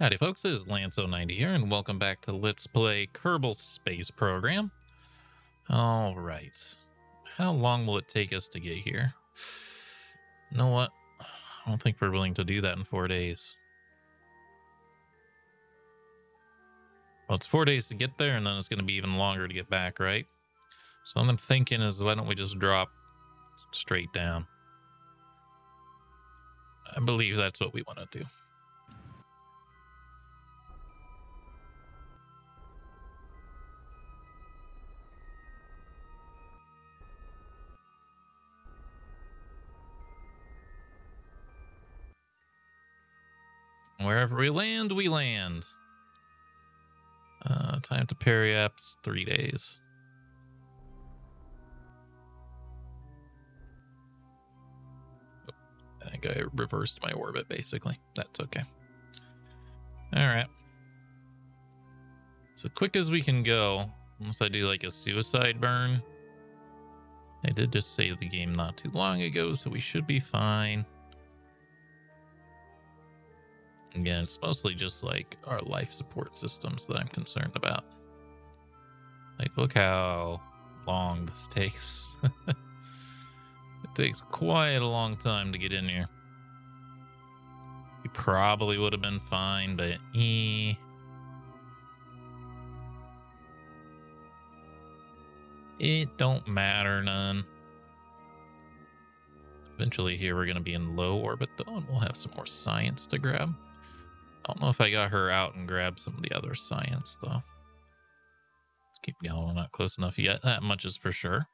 Howdy folks, it is Lanceo90 here, and welcome back to Let's Play Kerbal Space Program. Alright, how long will it take us to get here? You know what? I don't think we're willing to do that in four days. Well, it's four days to get there, and then it's going to be even longer to get back, right? So what I'm thinking is, why don't we just drop straight down? I believe that's what we want to do. Wherever we land, we land. Uh, time to periaps, three days. I think I reversed my orbit, basically. That's okay. All right. So quick as we can go, unless I do like a suicide burn. I did just save the game not too long ago, so we should be fine. Again, it's mostly just like our life support systems that I'm concerned about. Like, look how long this takes. it takes quite a long time to get in here. We probably would have been fine, but eh. It don't matter none. Eventually here we're going to be in low orbit though, and we'll have some more science to grab. I don't know if I got her out and grabbed some of the other science, though. Let's keep going. We're not close enough yet. That much is for sure.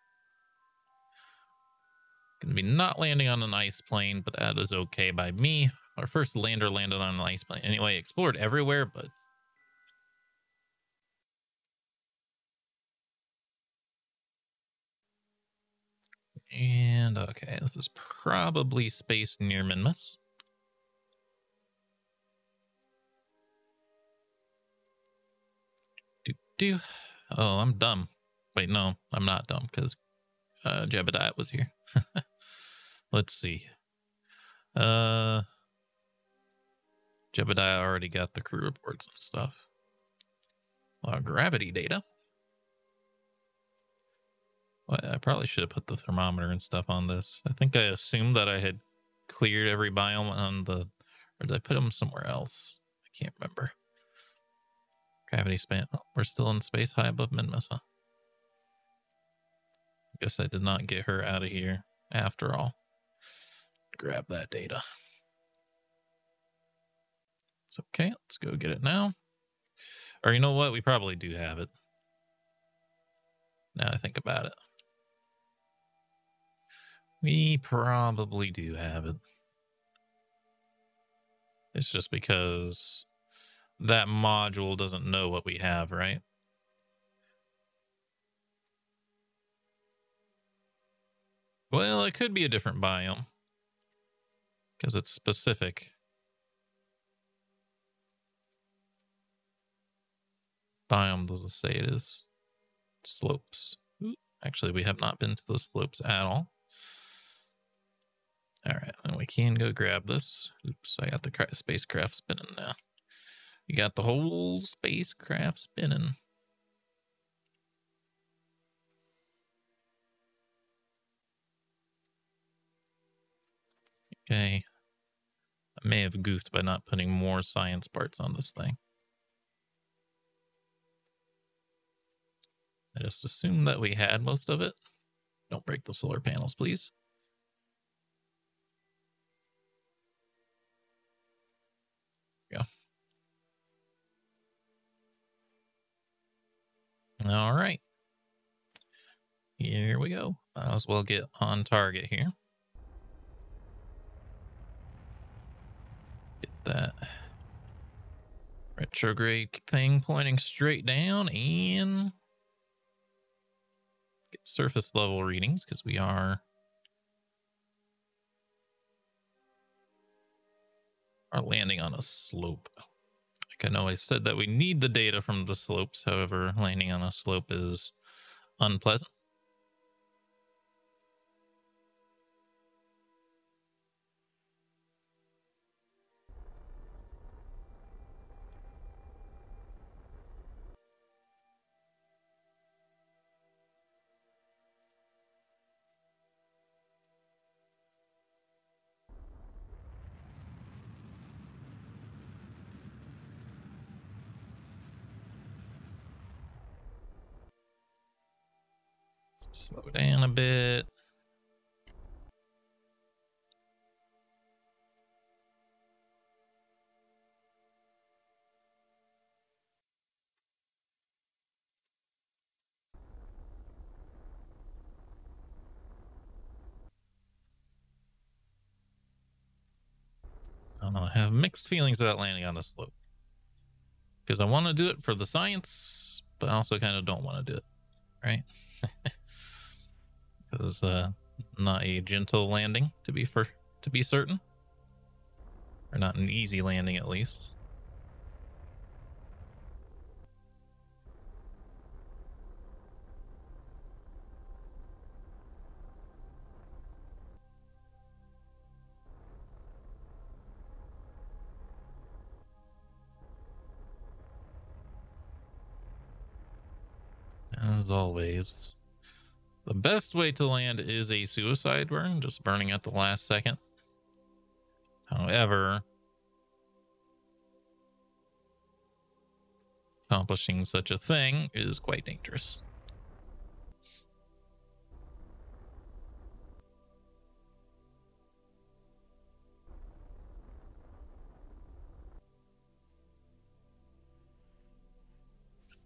Gonna be not landing on an ice plane, but that is okay by me. Our first lander landed on an ice plane. Anyway, explored everywhere, but And okay, this is probably space near Minmus. Do. Oh, I'm dumb. Wait, no, I'm not dumb because uh, Jebediah was here. Let's see. Uh, Jebediah already got the crew reports and stuff. Uh, gravity data. Well, I probably should have put the thermometer and stuff on this. I think I assumed that I had cleared every biome on the, or did I put them somewhere else? I can't remember. Gravity span. Oh, we're still in space high above Minmus, huh? Guess I did not get her out of here after all. Grab that data. It's okay. Let's go get it now. Or you know what? We probably do have it. Now I think about it. We probably do have it. It's just because that module doesn't know what we have, right? Well, it could be a different biome because it's specific. Biome does it say it is? Slopes. Actually, we have not been to the slopes at all. All right, and we can go grab this. Oops, I got the spacecraft spinning now. You got the whole spacecraft spinning. Okay. I may have goofed by not putting more science parts on this thing. I just assumed that we had most of it. Don't break the solar panels, please. All right. Here we go. Might as well get on target here. Get that retrograde thing pointing straight down and get surface level readings because we are are landing on a slope. I know I said that we need the data from the slopes. However, landing on a slope is unpleasant. Slow down a bit. I don't know. I have mixed feelings about landing on the slope because I want to do it for the science, but I also kind of don't want to do it, right? Because uh, not a gentle landing to be for to be certain, or not an easy landing at least. As always, the best way to land is a suicide burn, just burning at the last second. However, accomplishing such a thing is quite dangerous.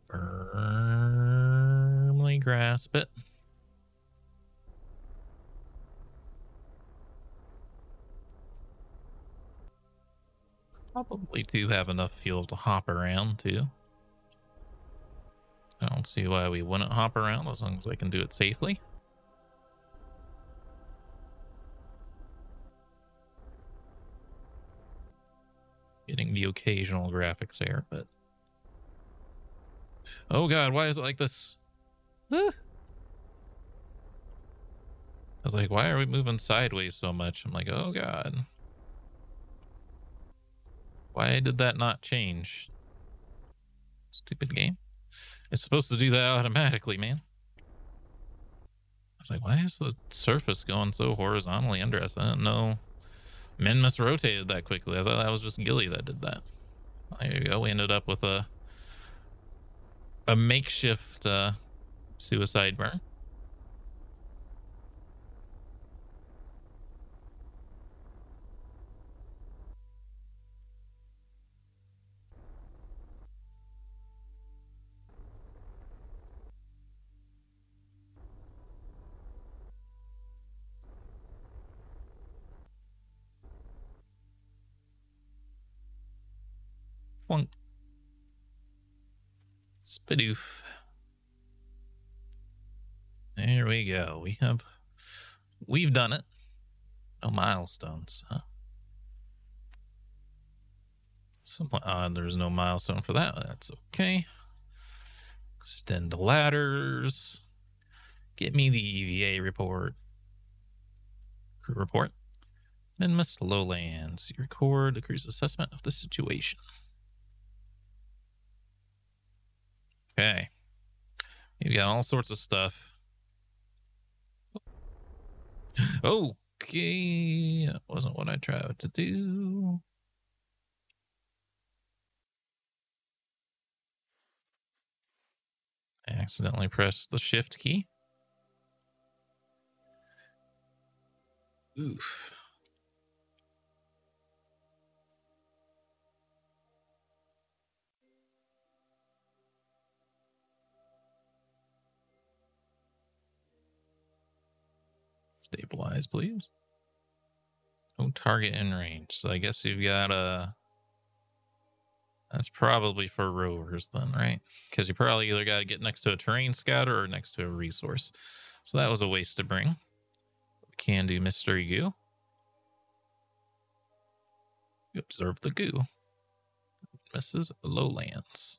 Firmly grasp it. Probably do have enough fuel to hop around too. I don't see why we wouldn't hop around as long as I can do it safely. Getting the occasional graphics there, but oh god, why is it like this? I was like, why are we moving sideways so much? I'm like, oh god. Why did that not change? Stupid game. It's supposed to do that automatically, man. I was like, why is the surface going so horizontally under us? I don't know Minmus rotated that quickly. I thought that was just Gilly that did that. There you go. We ended up with a a makeshift uh, suicide burn. Spidoof. There we go. We have, we've done it. No milestones, huh? Some, uh, there's no milestone for that. That's okay. Extend the ladders. Get me the EVA report. Crew report. Minmus Lowlands. You record the crew's assessment of the situation. Okay. You've got all sorts of stuff. Okay. That wasn't what I tried to do. I accidentally pressed the shift key. Oof. Stabilize, please. No target in range. So I guess you've got a. That's probably for rovers then, right? Because you probably either got to get next to a terrain scouter or next to a resource. So that was a waste to bring. Can do mystery goo. Observe the goo. Misses lowlands.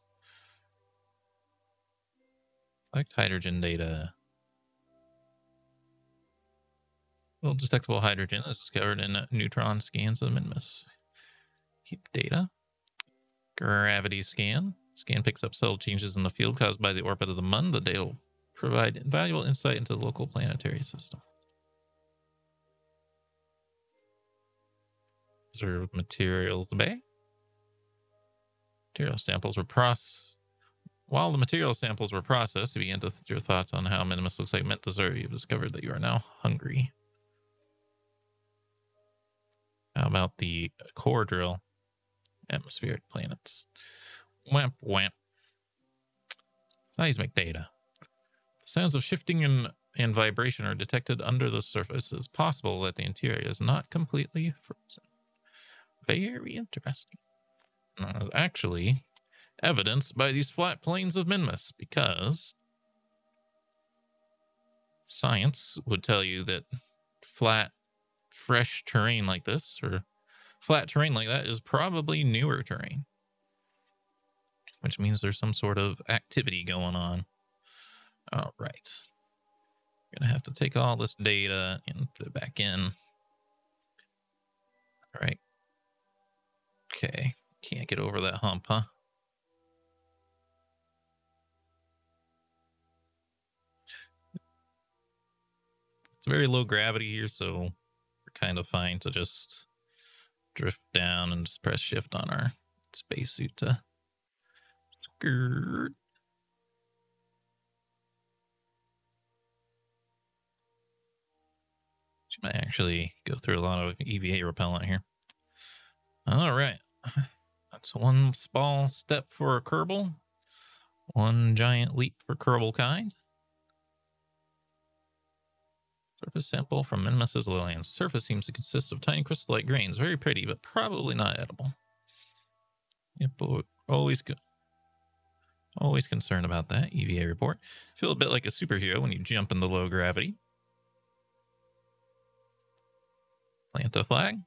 Collect hydrogen data. Well, detectable hydrogen is discovered in uh, neutron scans of Minmus. Keep data. Gravity scan. Scan picks up subtle changes in the field caused by the orbit of the Mun. The data will provide valuable insight into the local planetary system. Observe materials bay. Material samples were processed While the material samples were processed, you began to th- your thoughts on how Minmus looks like meant dessert. You've discovered that you are now hungry. How about the core drill? Atmospheric planets. Wamp wamp. Seismic data. Sounds of shifting and, and vibration are detected under the surface. It's possible that the interior is not completely frozen. Very interesting. Uh, actually, evidenced by these flat plains of Minmus, because science would tell you that flat, fresh terrain like this, or flat terrain like that, is probably newer terrain, which means there's some sort of activity going on. All right. Gonna have to take all this data and put it back in. All right. Okay. Can't get over that hump, huh? It's very low gravity here, so kind of fine to just drift down and just press shift on our spacesuit to skirt. She might actually go through a lot of EVA repellent here. All right. That's one small step for a Kerbal, one giant leap for Kerbal kind. Surface sample from Minmus's Lillian. Surface seems to consist of tiny crystal-like grains. Very pretty, but probably not edible. Yep, but always good. Always concerned about that. EVA report. Feel a bit like a superhero when you jump in the low gravity. Plant a flag.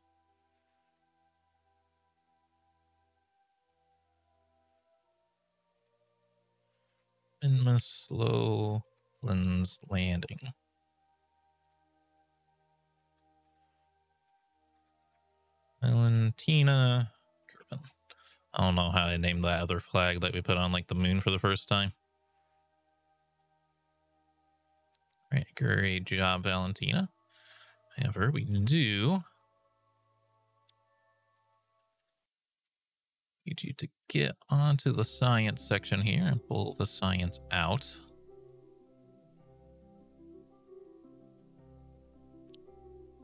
Minmus Lowlands Landing. Valentina. I don't know how I named that other flag that we put on like the moon for the first time. Right, great job, Valentina. However, we can do need you to get onto the science section here and pull the science out.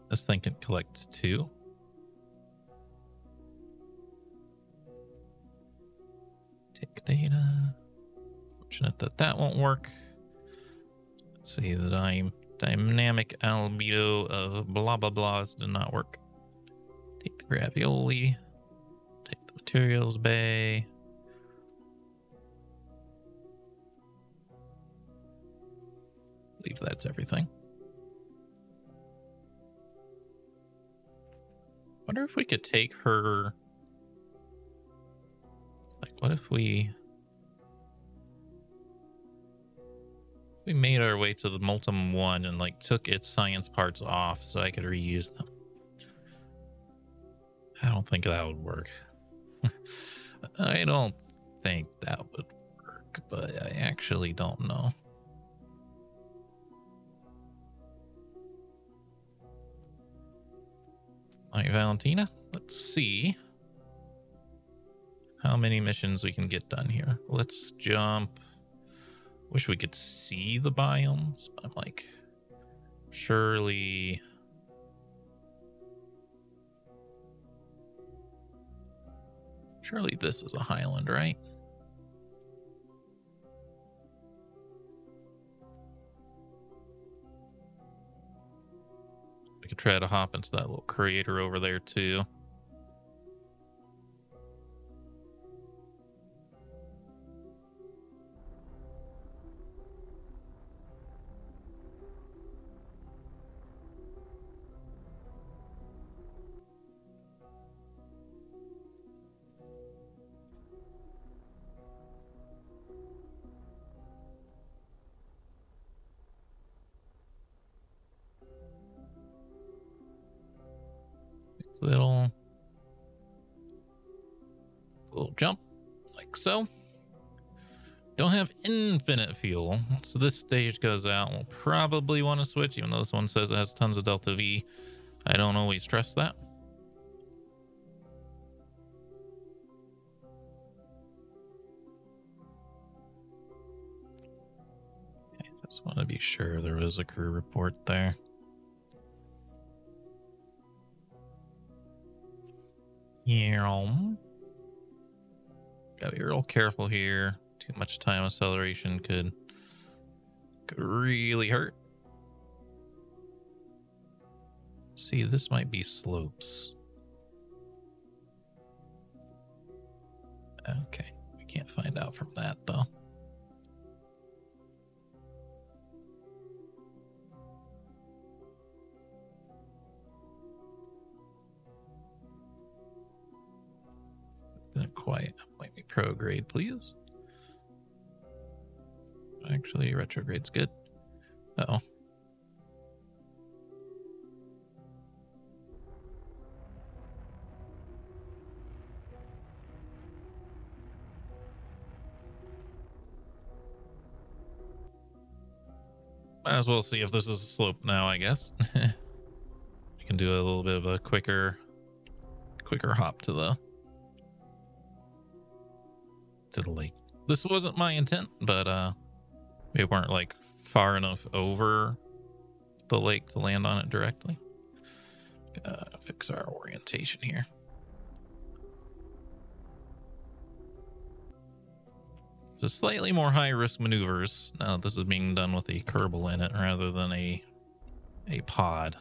This thing can collect two. Data. Fortunate that that won't work. Let's see, the dy- dynamic albedo of blah blah blahs did not work. Take the gravioli. Take the materials bay. believe that's everything. Wonder if we could take her. What if we we made our way to the Multum one and like took its science parts off so I could reuse them? I don't think that would work. I don't think that would work, but I actually don't know. Right, Valentina, let's see how many missions we can get done here. Let's jump. Wish we could see the biomes, but I'm like, surely. Surely this is a highland, right? We could try to hop into that little crater over there too. So don't have infinite fuel so this stage goes out we'll probably want to switch even though this one says it has tons of delta v i don't always trust that I Just want to be sure there was a crew report there. Yeah. Um, Gotta be real careful here. Too much time acceleration could could really hurt. See, this might be slopes. Okay, we can't find out from that though. Not quite. Prograde, please. Actually, retrograde's good. Uh oh. Might as well see if this is a slope now, I guess. we can do a little bit of a quicker quicker hop to the to the lake. This wasn't my intent, but uh we weren't like far enough over the lake to land on it directly. Gotta fix our orientation here. So slightly more high risk maneuvers. Now this is being done with a Kerbal in it rather than a a pod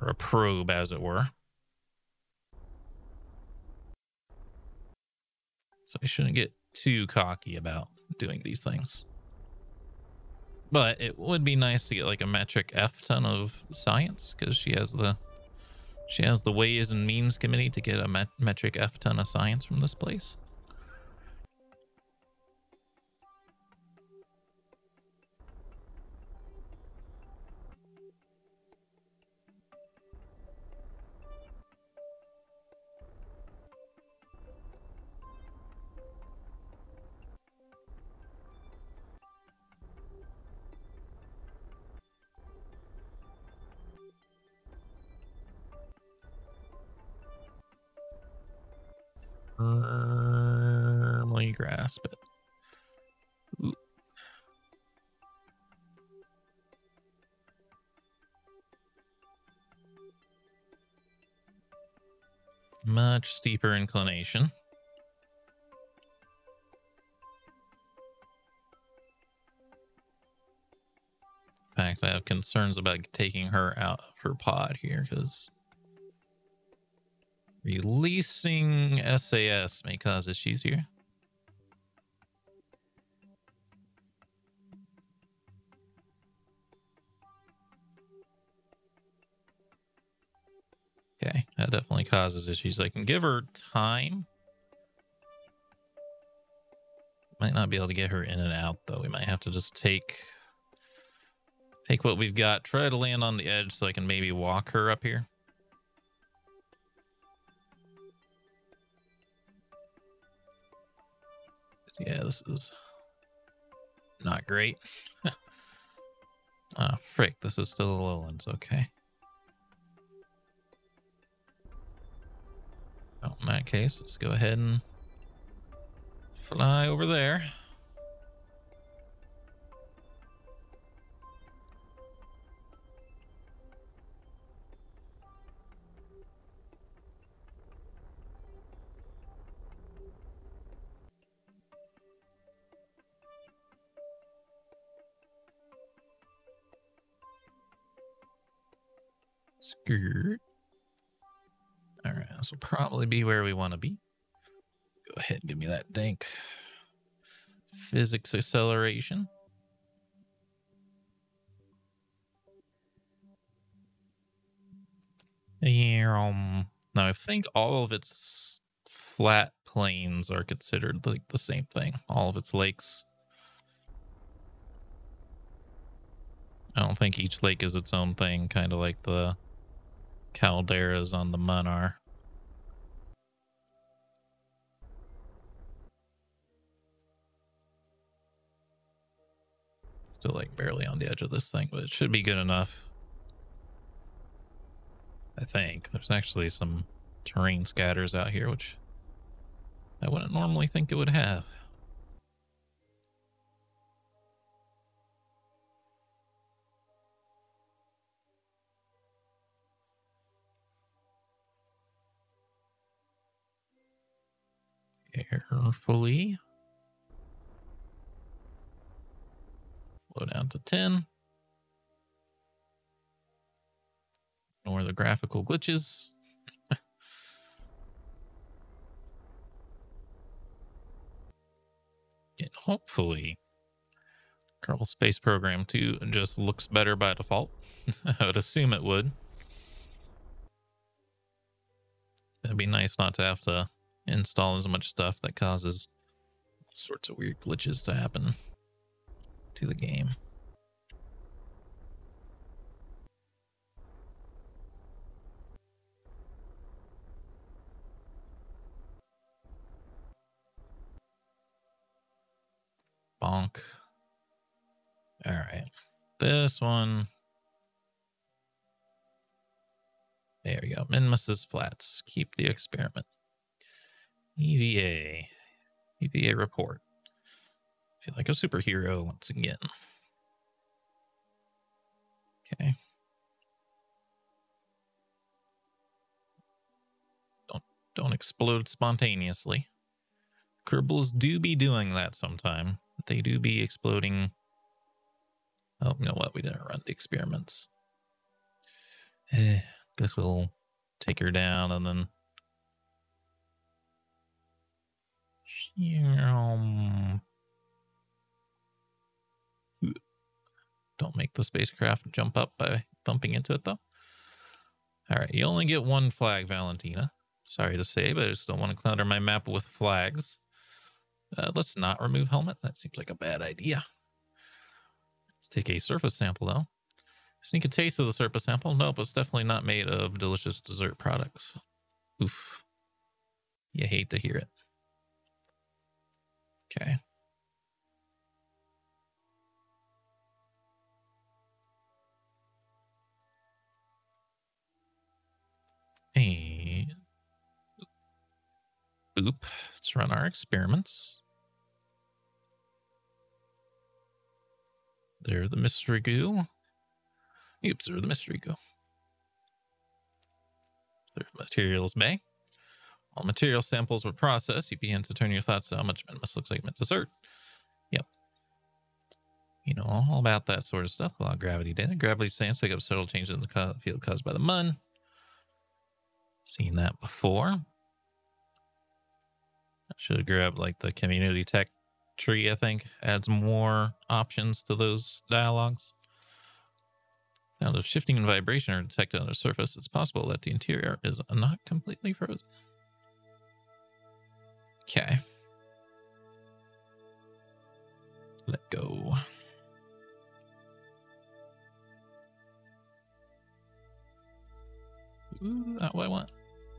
or a probe, as it were. So I shouldn't get too cocky about doing these things. But it would be nice to get like a metric F ton of science because she has the she has the ways and means committee to get a met metric F ton of science from this place. Much steeper inclination. In fact, I have concerns about taking her out of her pod here because Releasing SAS may cause issues here. Causes issues. I can give her time. Might not be able to get her in and out though. We might have to just take take what we've got, try to land on the edge so I can maybe walk her up here. Yeah, this is not great. Ah, oh, frick, this is still the lowlands. Okay. Oh, in that case, let's go ahead and fly over there. Skirt. Probably be where we want to be. Go ahead and give me that dank physics acceleration. Yeah, um, now I think all of its flat plains are considered like the same thing. All of its lakes. I don't think each lake is its own thing, kind of like the calderas on the Munar. Still like barely on the edge of this thing, but it should be good enough. I think. There's actually some terrain scatters out here, which I wouldn't normally think it would have. Carefully. Slow down to 10. Ignore the graphical glitches. and hopefully Kerbal Space Program 2 just looks better by default. I would assume it would. It'd be nice not to have to install as much stuff that causes sorts of weird glitches to happen to the game. Bonk. All right. This one. There we go. Minmus's Flats. Keep the experiment. EVA. EVA report. Feel like a superhero once again. Okay. Don't don't explode spontaneously. Kerbals do be doing that sometime. They do be exploding. Oh, you know what? We didn't run the experiments. Eh, guess we'll take her down and then the spacecraft jump up by bumping into it, though. All right, you only get one flag, Valentina. Sorry to say, but I just don't want to clutter my map with flags. Uh, let's not remove helmet. That seems like a bad idea. Let's take a surface sample, though. Sneak a taste of the surface sample. Nope, it's definitely not made of delicious dessert products. Oof. You hate to hear it. Okay. Boop. Let's run our experiments. There, the mystery goo. You observe the mystery goo. There, materials bay. All material samples were processed, you begin to turn your thoughts to how much Minmus looks like dessert. Yep. You know all about that sort of stuff. Well, gravity data. Gravity sands pick up subtle changes in the field caused by the mun. Seen that before. Should have grabbed like the community tech tree, I think. Adds more options to those dialogues. Sound of shifting and vibration are detected on the surface. It's possible that the interior is not completely frozen. Okay. Let go. Ooh, not what I want.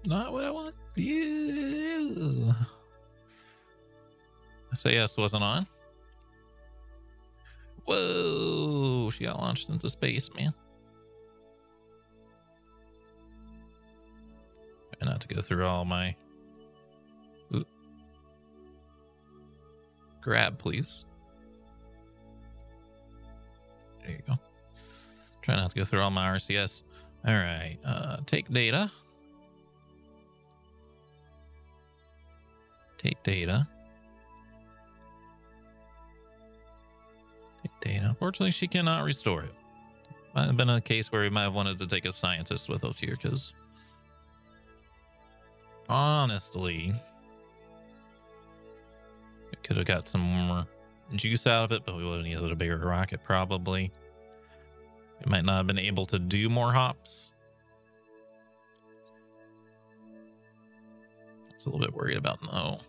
Not what I want. Yeah. SAS wasn't on. Whoa, she got launched into space, man. Try not to go through all my grab, please. There you go. Try not to go through all my RCS. All right. Uh, take data. Take data. Data. Unfortunately, she cannot restore it. Might have been a case where we might have wanted to take a scientist with us here, because honestly, we could have got some more juice out of it, but we would have needed a bigger rocket probably. We might not have been able to do more hops. It's a little bit worried about no,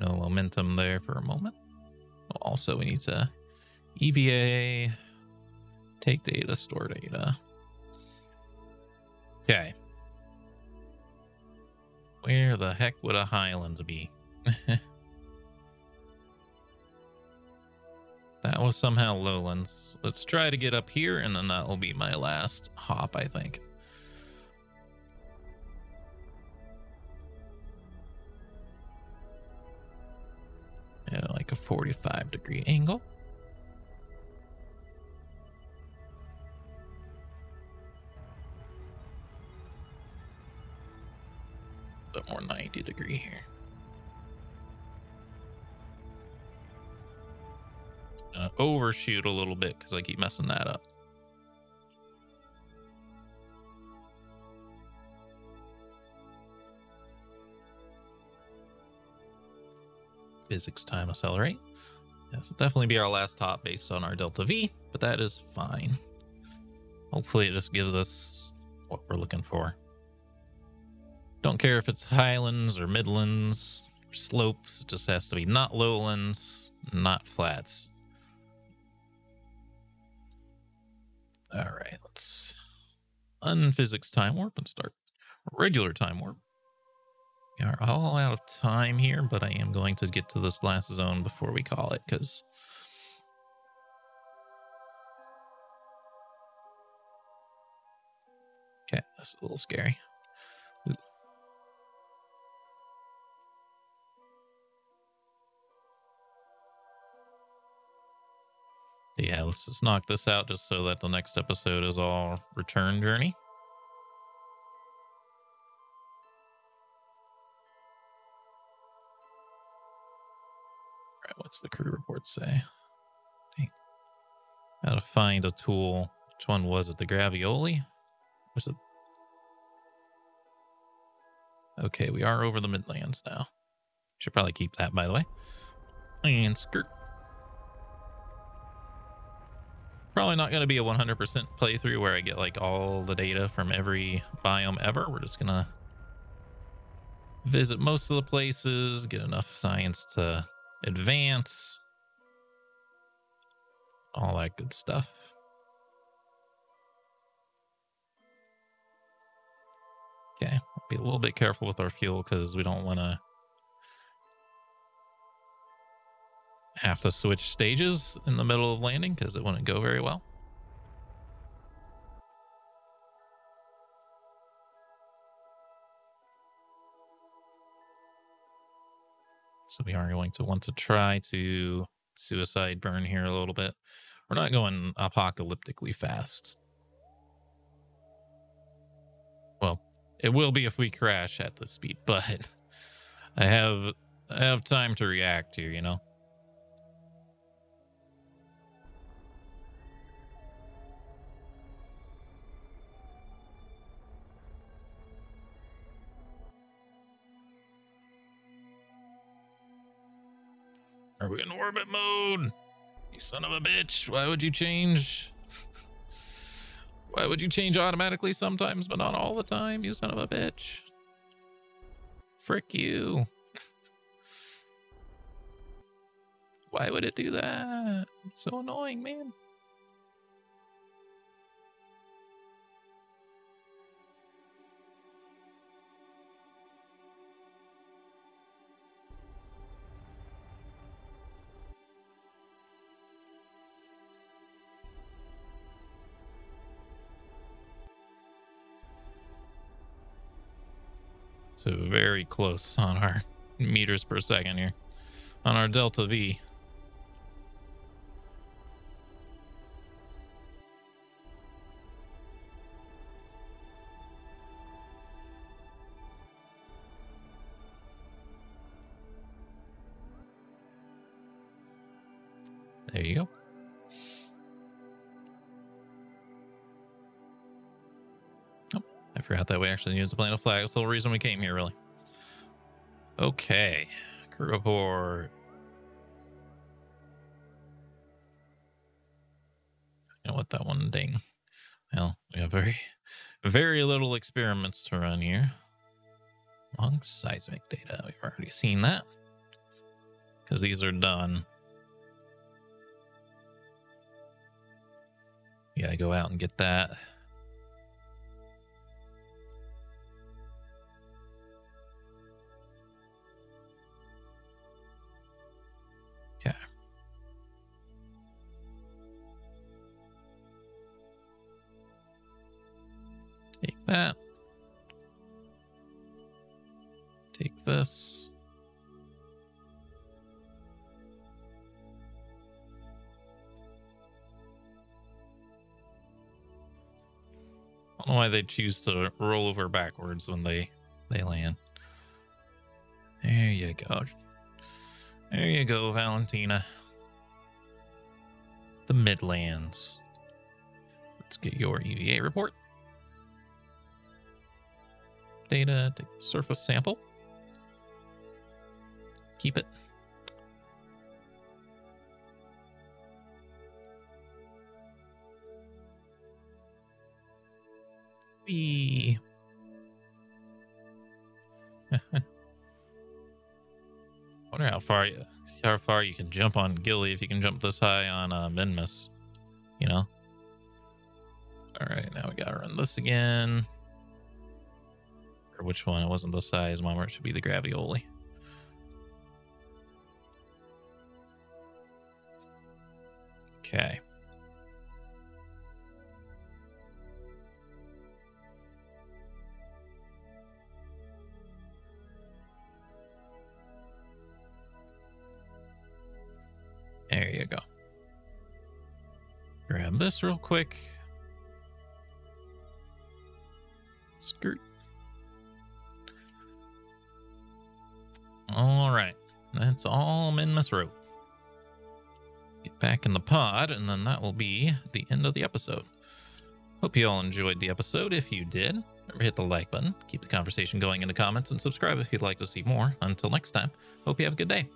no momentum there for a moment. Also, we need to EVA, take data, store data. Okay. Where the heck would a Highlands be? That was somehow lowlands. Let's try to get up here, and then that will be my last hop, I think. At like a 45 degree angle. did degree here. Uh, overshoot a little bit because I keep messing that up. Physics time accelerate. This will definitely be our last top based on our delta V, but that is fine. Hopefully it just gives us what we're looking for. Don't care if it's highlands or midlands or slopes. It just has to be not lowlands, not flats. All right, let's unphysics time warp and start regular time warp. We are all out of time here, but I am going to get to this last zone before we call it because Okay, that's a little scary. Yeah, let's just knock this out just so that the next episode is all return journey. What's the crew report say? Gotta find a tool. Which one was it? The gravioli? Was it? Okay, we are over the Midlands now. Should probably keep that, by the way. And skirt. Probably not going to be a 100% playthrough where I get like all the data from every biome ever. We're just going to visit most of the places, get enough science to advance, all that good stuff. Okay, be a little bit careful with our fuel because we don't want to have to switch stages in the middle of landing because it wouldn't go very well. So we are going to want to try to suicide burn here a little bit. We're not going apocalyptically fast. Well, it will be if we crash at the speed, but I have I have time to react here, you know. Are we in orbit mode? You son of a bitch. Why would you change? Why would you change automatically sometimes, but not all the time, you son of a bitch? Frick you. Why would it do that? It's so annoying, man. So very close on our meters per second here. On our delta V. that we actually needed to plant a flag. That's the whole reason we came here, really. Okay. Crew report. You know what? That one ding. Well, we have very, very little experiments to run here. Long seismic data. We've already seen that. Because these are done. Yeah, I go out and get that. That. Take this. I don't know why they choose to roll over backwards when they they land. There you go. There you go, Valentina. the Midlands. Let's get your EVA report. Data, take surface sample. Keep it. Wee. Wonder how far you, how far you can jump on Gilly if you can jump this high on uh, Minmus. You know. All right, now we gotta run this again. Which one? It wasn't the size one. It should be the gravioli. Okay. There you go. Grab this real quick. Skirt. All right. That's all I'm in Minmus wrote. Get back in the pod, and then that will be the end of the episode. Hope you all enjoyed the episode. If you did, remember hit the like button, keep the conversation going in the comments, and subscribe if you'd like to see more. Until next time, hope you have a good day.